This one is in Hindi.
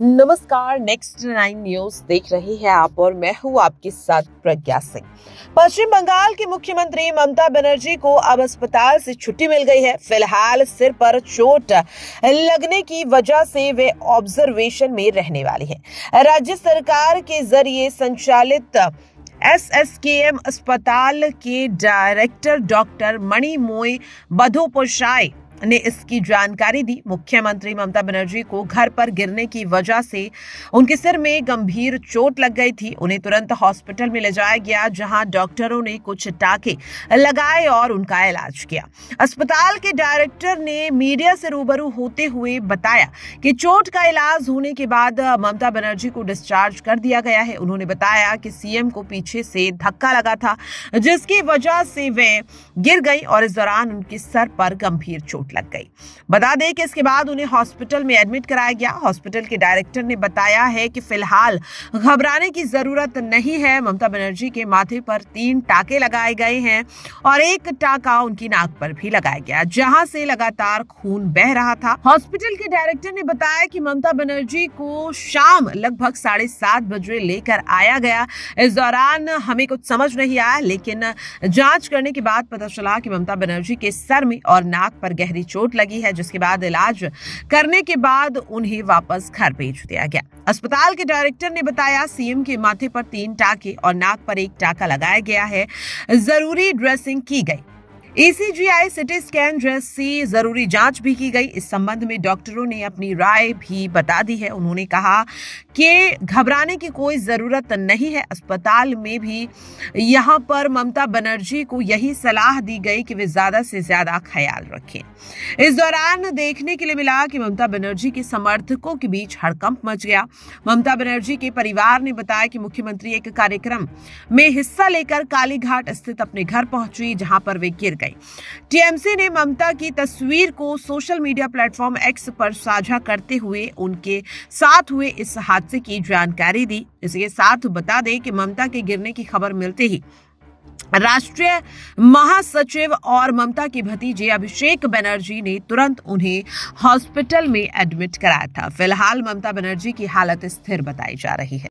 नमस्कार नेक्स्ट नाइन न्यूज़ देख रहे हैं आप और मैं हूँ आपके साथ प्रज्ञा सिंह। पश्चिम बंगाल की मुख्यमंत्री ममता बनर्जी को अब अस्पताल से छुट्टी मिल गई है। फ़िलहाल सिर पर चोट लगने की वजह से वे ऑब्जर्वेशन में रहने वाली हैं। राज्य सरकार के ज़रिए संचालित एस एस के एम अस्पताल के डायरेक्टर डॉक्टर मणिमोय बधोपोशाय ने इसकी जानकारी दी। मुख्यमंत्री ममता बनर्जी को घर पर गिरने की वजह से उनके सिर में गंभीर चोट लग गई थी। उन्हें तुरंत हॉस्पिटल में ले जाया गया, जहाँ डॉक्टरों ने कुछ टाके लगाए और उनका इलाज किया। अस्पताल के डायरेक्टर ने मीडिया से रूबरू होते हुए बताया कि चोट का इलाज होने के बाद ममता बनर्जी को डिस्चार्ज कर दिया गया है। उन्होंने बताया कि सीएम को पीछे से धक्का लगा था, जिसकी वजह से वे गिर गई और इस दौरान उनके सर पर गंभीर चोट लग गई। बता दें कि इसके बाद उन्हें हॉस्पिटल में एडमिट कराया गया। हॉस्पिटल के डायरेक्टर ने बताया है कि फ़िलहाल घबराने की ज़रूरत नहीं है। ममता बनर्जी के माथे पर तीन टाके लगाए गए हैं और एक टाका उनकी नाक पर भी लगाया गया, जहाँ से लगातार खून बह रहा था। हॉस्पिटल के डायरेक्टर ने बताया कि ममता बनर्जी को शाम लगभग साढ़े सात बजे लेकर आया गया। इस दौरान हमें कुछ समझ नहीं आया, लेकिन जाँच करने के बाद पता चला कि ममता बनर्जी के सर में और नाक पर गहरी चोट लगी है, जिसके बाद इलाज करने के बाद उन्हें वापस घर भेज दिया गया। अस्पताल के डायरेक्टर ने बताया, सीएम के माथे पर तीन टाके और नाक पर एक टाका लगाया गया है। ज़रूरी ड्रेसिंग की गई। एसीजीआई सिटी स्कैन जैसी ज़रूरी जाँच भी की गई। इस संबंध में डॉक्टरों ने अपनी राय भी बता दी है। उन्होंने कहा कि घबराने की कोई ज़रूरत नहीं है। अस्पताल में भी यहाँ पर ममता बनर्जी को यही सलाह दी गई कि वे ज़्यादा से ज़्यादा ख्याल रखें। इस दौरान देखने के लिए मिला कि ममता बनर्जी के समर्थकों के बीच हड़कंप मच गया। ममता बनर्जी के परिवार ने बताया कि मुख्यमंत्री एक कार्यक्रम में हिस्सा लेकर कालीघाट स्थित अपने घर पहुँची, जहाँ पर वे गिर गई। टीएमसी ने ममता की तस्वीर को सोशल मीडिया प्लेटफॉर्म एक्स पर साझा करते हुए उनके साथ हुए इस हादसे की जानकारी दी। इसके साथ बता दें कि ममता के गिरने की खबर मिलते ही राष्ट्रीय महासचिव और ममता की भतीजे अभिषेक बनर्जी ने तुरंत उन्हें हॉस्पिटल में एडमिट कराया था। फ़िलहाल ममता बनर्जी की हालत स्थिर बताई जा रही है।